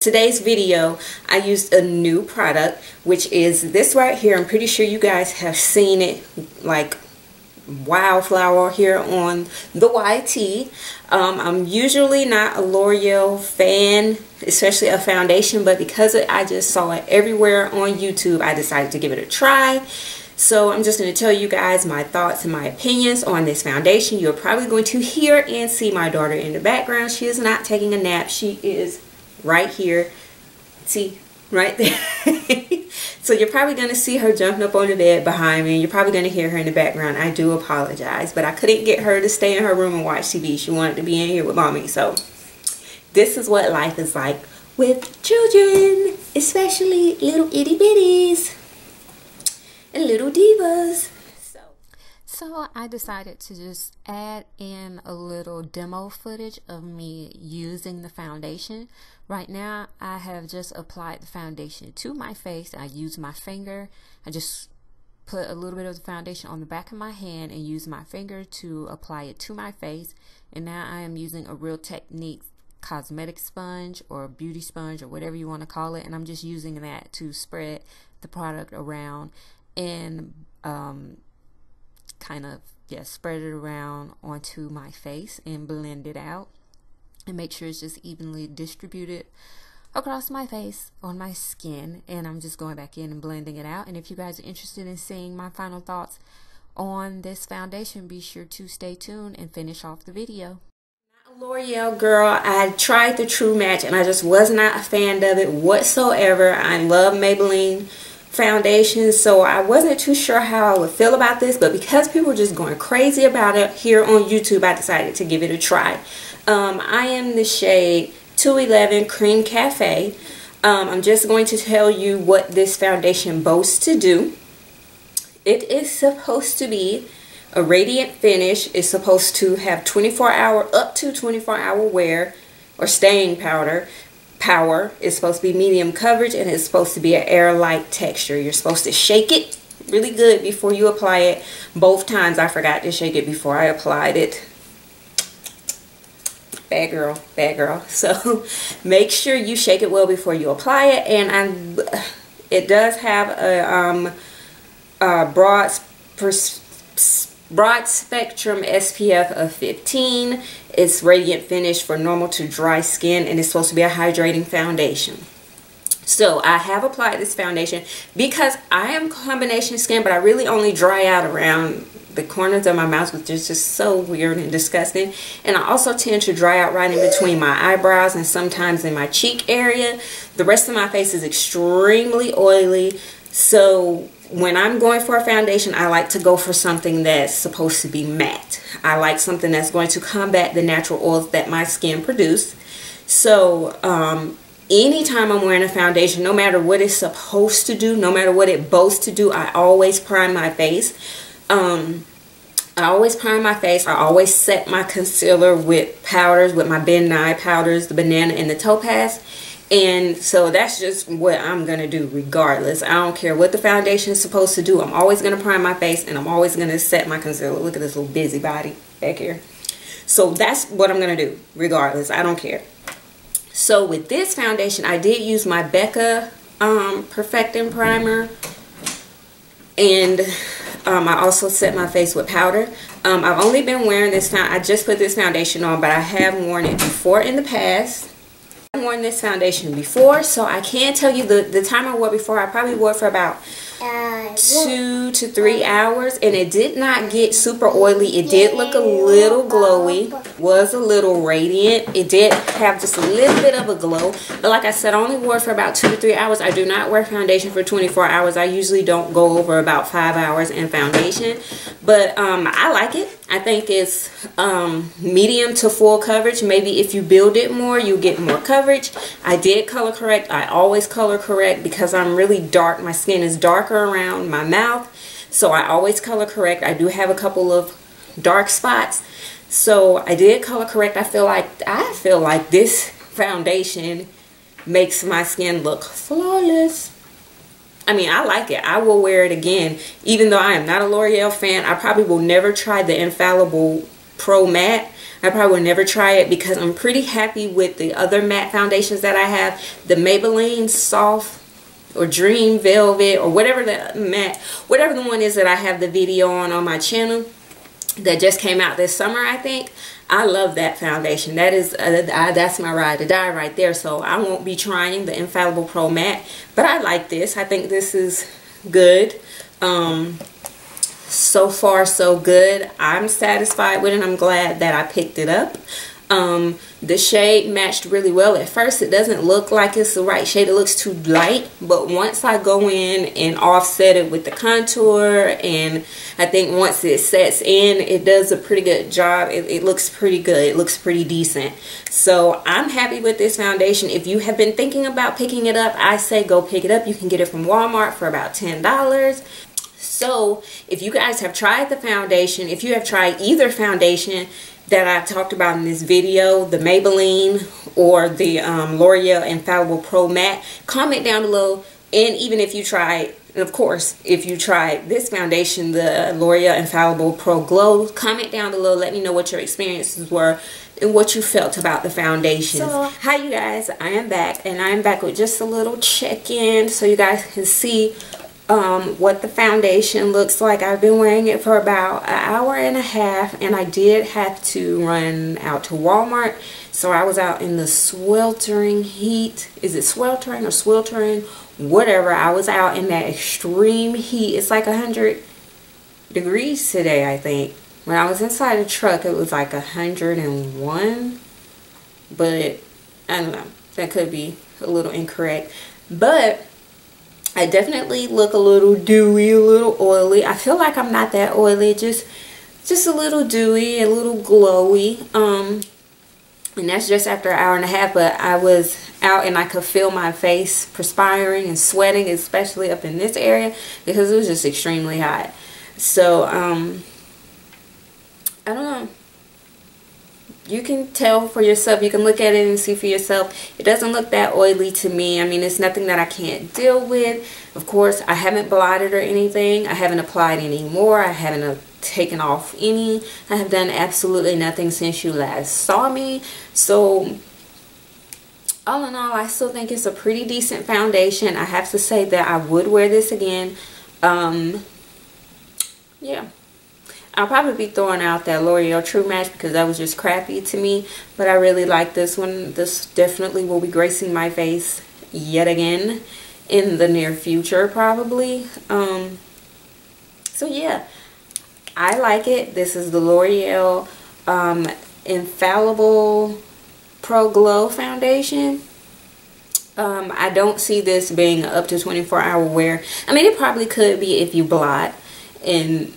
Today's video, I used a new product, which is this right here. I'm pretty sure you guys have seen it like wildflower here on the YT. Um, I'm usually not a L'Oreal fan, especially a foundation, but because I just saw it everywhere on YouTube, I decided to give it a try. So I'm just going to tell you guys my thoughts and my opinions on this foundation. You're probably going to hear and see my daughter in the background. She is not taking a nap. She is right here. See, right there. so you're probably going to see her jumping up on the bed behind me. You're probably going to hear her in the background. I do apologize, but I couldn't get her to stay in her room and watch TV. She wanted to be in here with mommy. So this is what life is like with children, especially little itty bitties and little divas. So I decided to just add in a little demo footage of me using the foundation. Right now I have just applied the foundation to my face. I use my finger. I just put a little bit of the foundation on the back of my hand and use my finger to apply it to my face. And now I am using a Real Technique cosmetic sponge or beauty sponge or whatever you want to call it. And I'm just using that to spread the product around and um, kind of yeah spread it around onto my face and blend it out and make sure it's just evenly distributed across my face on my skin. And I'm just going back in and blending it out. And if you guys are interested in seeing my final thoughts on this foundation be sure to stay tuned and finish off the video. L'Oreal girl. I tried the True Match and I just was not a fan of it whatsoever. I love Maybelline foundation so I wasn't too sure how I would feel about this but because people were just going crazy about it here on YouTube I decided to give it a try. Um, I am the shade 211 Cream Cafe. Um, I'm just going to tell you what this foundation boasts to do. It is supposed to be a radiant finish. It's supposed to have 24 hour up to 24 hour wear or staying powder power. It's supposed to be medium coverage and it's supposed to be an air-like texture. You're supposed to shake it really good before you apply it. Both times I forgot to shake it before I applied it. Bad girl, bad girl. So make sure you shake it well before you apply it. And I'm, it does have a, um, a broad broad spectrum SPF of 15. It's radiant finish for normal to dry skin and it's supposed to be a hydrating foundation. So I have applied this foundation because I am combination skin but I really only dry out around the corners of my mouth which is just so weird and disgusting and I also tend to dry out right in between my eyebrows and sometimes in my cheek area. The rest of my face is extremely oily so when I'm going for a foundation, I like to go for something that's supposed to be matte. I like something that's going to combat the natural oils that my skin produce. So um, anytime I'm wearing a foundation, no matter what it's supposed to do, no matter what it boasts to do, I always prime my face. Um, I always prime my face. I always set my concealer with powders, with my Ben Nye powders, the banana and the topaz. And so that's just what I'm going to do regardless. I don't care what the foundation is supposed to do. I'm always going to prime my face and I'm always going to set my concealer. Look at this little busybody back here. So that's what I'm going to do regardless. I don't care. So with this foundation, I did use my Becca um, Perfecting Primer. And um, I also set my face with powder. Um, I've only been wearing this. I just put this foundation on, but I have worn it before in the past worn this foundation before, so I can tell you the, the time I wore before, I probably wore it for about two to three hours and it did not get super oily. It did look a little glowy was a little radiant. It did have just a little bit of a glow but like I said I only wore it for about two to three hours. I do not wear foundation for 24 hours. I usually don't go over about five hours in foundation but um, I like it I think it's um, medium to full coverage maybe if you build it more you get more coverage I did color correct I always color correct because I'm really dark my skin is darker around my mouth. So I always color correct. I do have a couple of dark spots. So I did color correct. I feel like I feel like this foundation makes my skin look flawless. I mean, I like it. I will wear it again. Even though I am not a L'Oreal fan, I probably will never try the Infallible Pro Matte. I probably will never try it because I'm pretty happy with the other matte foundations that I have. The Maybelline Soft or Dream Velvet or whatever the matte, whatever the one is that I have the video on on my channel that just came out this summer, I think. I love that foundation. That is, uh, that's my ride to die right there. So I won't be trying the Infallible Pro Matte, but I like this. I think this is good. Um, so far so good i'm satisfied with it i'm glad that i picked it up um, the shade matched really well. At first it doesn't look like it's the right shade. It looks too light. But once I go in and offset it with the contour and I think once it sets in it does a pretty good job. It, it looks pretty good. It looks pretty decent. So I'm happy with this foundation. If you have been thinking about picking it up I say go pick it up. You can get it from Walmart for about $10 so if you guys have tried the foundation, if you have tried either foundation that I've talked about in this video, the Maybelline or the um, L'Oreal Infallible Pro Matte, comment down below. And even if you try, and of course, if you try this foundation, the L'Oreal Infallible Pro Glow, comment down below. Let me know what your experiences were and what you felt about the foundation. So, hi you guys, I am back and I am back with just a little check-in so you guys can see um, what the foundation looks like. I've been wearing it for about an hour and a half and I did have to run out to Walmart. So I was out in the sweltering heat. Is it sweltering or sweltering? Whatever. I was out in that extreme heat. It's like 100 degrees today, I think. When I was inside the truck, it was like 101. But I don't know. That could be a little incorrect. But I definitely look a little dewy, a little oily. I feel like I'm not that oily, just just a little dewy, a little glowy. Um, and that's just after an hour and a half, but I was out and I could feel my face perspiring and sweating, especially up in this area because it was just extremely hot. So, um, I don't know you can tell for yourself. You can look at it and see for yourself. It doesn't look that oily to me. I mean, it's nothing that I can't deal with. Of course, I haven't blotted or anything. I haven't applied any more. I haven't uh, taken off any. I have done absolutely nothing since you last saw me. So, all in all, I still think it's a pretty decent foundation. I have to say that I would wear this again. Um, yeah. I'll probably be throwing out that L'Oreal True Match because that was just crappy to me. But I really like this one. This definitely will be gracing my face yet again in the near future probably. Um, so yeah, I like it. This is the L'Oreal um, Infallible Pro Glow Foundation. Um, I don't see this being up to 24 hour wear. I mean, it probably could be if you blot and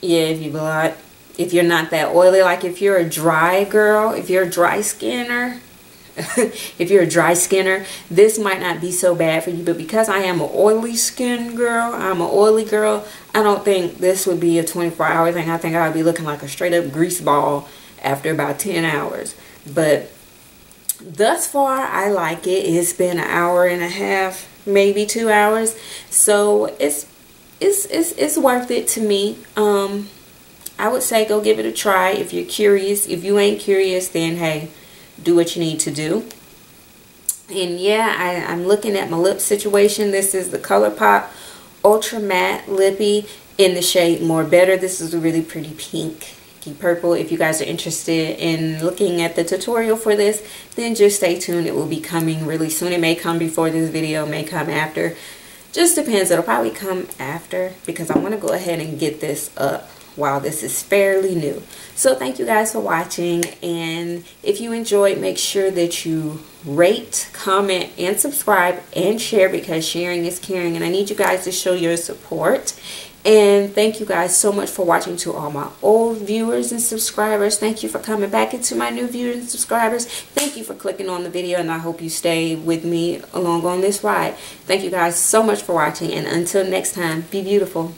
yeah, if you blot, if you're not that oily, like if you're a dry girl, if you're a dry skinner, if you're a dry skinner, this might not be so bad for you. But because I am an oily skin girl, I'm an oily girl, I don't think this would be a 24 hour thing. I think I would be looking like a straight up grease ball after about 10 hours. But thus far, I like it. It's been an hour and a half, maybe two hours. So it's it's, it's, it's worth it to me. Um, I would say go give it a try if you're curious. If you ain't curious, then hey, do what you need to do. And yeah, I, I'm looking at my lip situation. This is the ColourPop Ultra Matte Lippy in the shade More Better. This is a really pretty pink purple. If you guys are interested in looking at the tutorial for this, then just stay tuned. It will be coming really soon. It may come before this video, may come after. Just depends. It'll probably come after because I want to go ahead and get this up while this is fairly new. So thank you guys for watching and if you enjoyed make sure that you rate, comment, and subscribe and share because sharing is caring and I need you guys to show your support and thank you guys so much for watching to all my old viewers and subscribers. Thank you for coming back into my new viewers and subscribers. Thank you for clicking on the video and I hope you stay with me along on this ride. Thank you guys so much for watching and until next time, be beautiful.